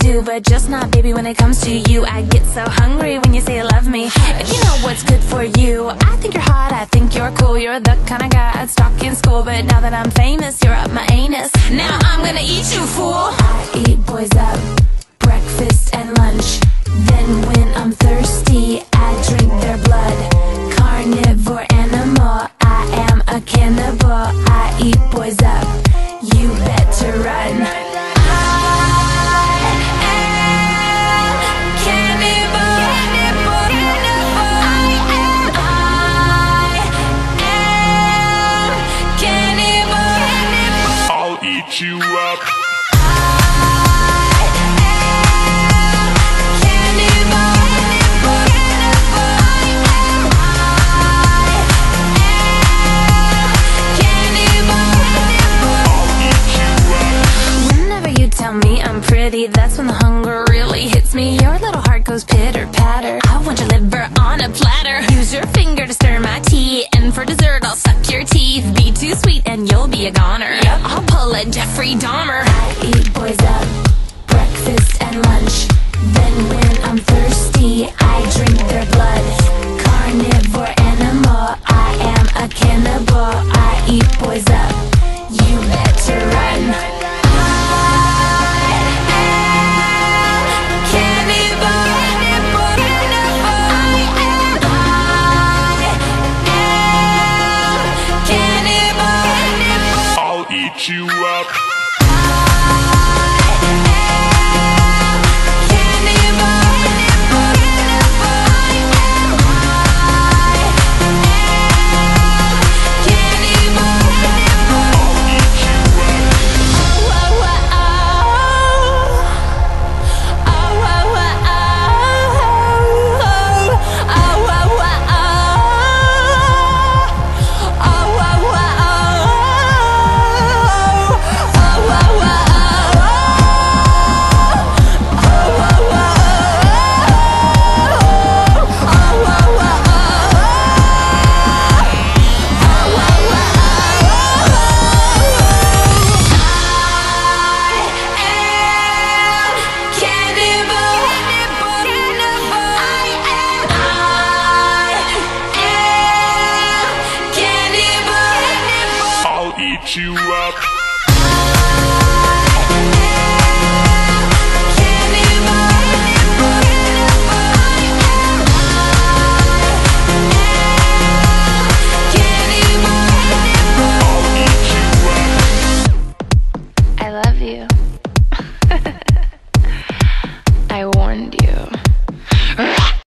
too, but just not baby when it comes to you. I get so hungry when you say you love me. And you know what's good for you. I think you're hot, I think you're cool. You're the kind of guy I'd stalk in school, but now that I'm famous, you're up my anus. Now I'm gonna eat you, fool. I eat boys up, breakfast and lunch. Then when I'm thirsty, I drink their blood. Carnivore animal, I am a cannibal. I eat boys up, you better run. I'll you up. Tell me I'm pretty, that's when the hunger really hits me. Your little heart goes pitter patter. I want your liver on a platter. Use your finger to stir my tea, and for dessert I'll suck your teeth. Be too sweet and you'll be a goner. Jeffrey Dahmer. I eat boys up, you up. I love you.